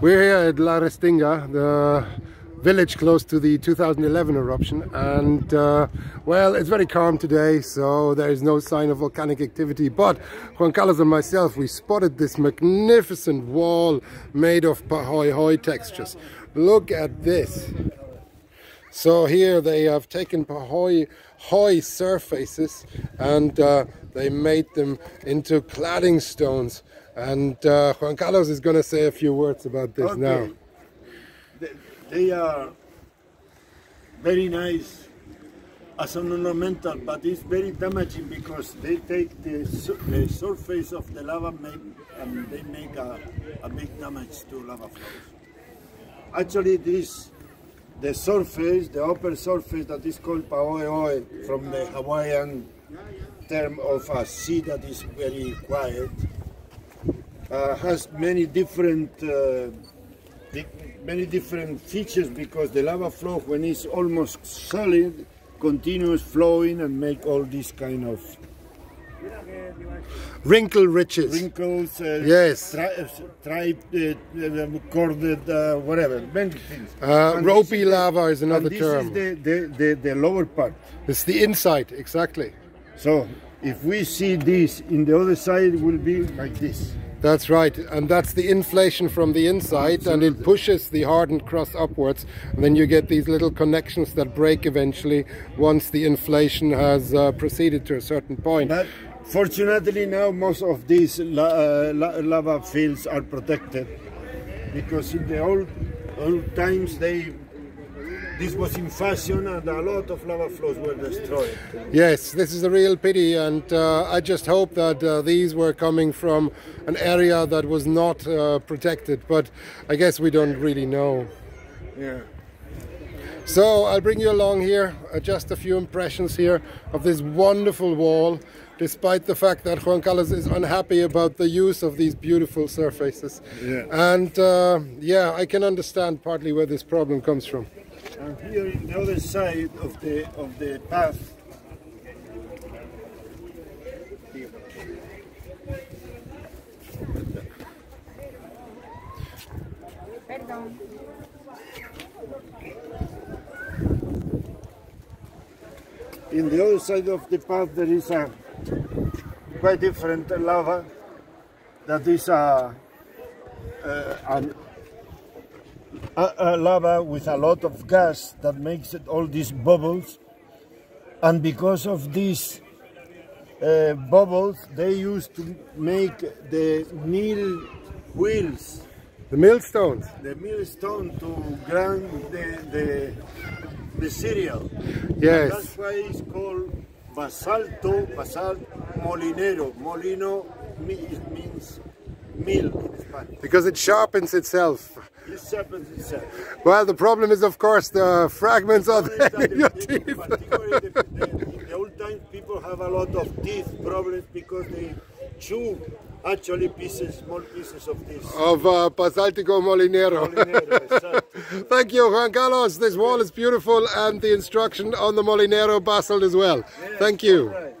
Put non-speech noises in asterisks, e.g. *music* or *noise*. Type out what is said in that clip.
We're here at La Restinga, the village close to the 2011 eruption. And uh, well it's very calm today so there is no sign of volcanic activity. But Juan Carlos and myself we spotted this magnificent wall made of pahoehoe textures. Look at this. So here they have taken pahoehoe surfaces and uh, they made them into cladding stones and uh, Juan Carlos is going to say a few words about this okay. now they are very nice as an ornamental, but it's very damaging because they take the, the surface of the lava make, and they make a, a big damage to lava flows. Actually, this the surface, the upper surface that is called pahoehoe from the Hawaiian term of a sea that is very quiet, uh, has many different uh, many different features because the lava flow, when it's almost solid, continues flowing and make all these kind of wrinkle ridges. Wrinkles, uh, yes. Tri, uh, corded, uh, whatever, many things. Uh, ropey lava is another this term. This is the, the, the, the lower part. It's the inside, exactly. So, if we see this in the other side, it will be like this. That's right, and that's the inflation from the inside, Absolutely. and it pushes the hardened crust upwards. And then you get these little connections that break eventually once the inflation has uh, proceeded to a certain point. But fortunately, now most of these la uh, la lava fields are protected because in the old old times they this was in fashion and a lot of lava flows were destroyed. Yes, this is a real pity and uh, I just hope that uh, these were coming from an area that was not uh, protected, but I guess we don't really know. Yeah. So I'll bring you along here, uh, just a few impressions here of this wonderful wall, despite the fact that Juan Carlos is unhappy about the use of these beautiful surfaces. Yeah. And uh, yeah, I can understand partly where this problem comes from. And here in the other side of the of the path. In the other side of the path there is a quite different lava that is a, a an a, a lava with a lot of gas that makes it all these bubbles. And because of these uh, bubbles, they used to make the mill wheels. The millstones? The millstone to grind the, the, the cereal. Yes. And that's why it's called basalto, basalt molinero. Molino means mill in Spanish. Because it sharpens itself. This happens itself. Well, the problem is, of course, the fragments of *laughs* the, your teeth. in the old times, people have a lot of teeth problems because they chew actually pieces, small pieces of this. Of uh, Basaltico Molinero. Molinero *laughs* Thank you, Juan Carlos. This wall is beautiful and the instruction on the Molinero basalt as well. Yes, Thank you.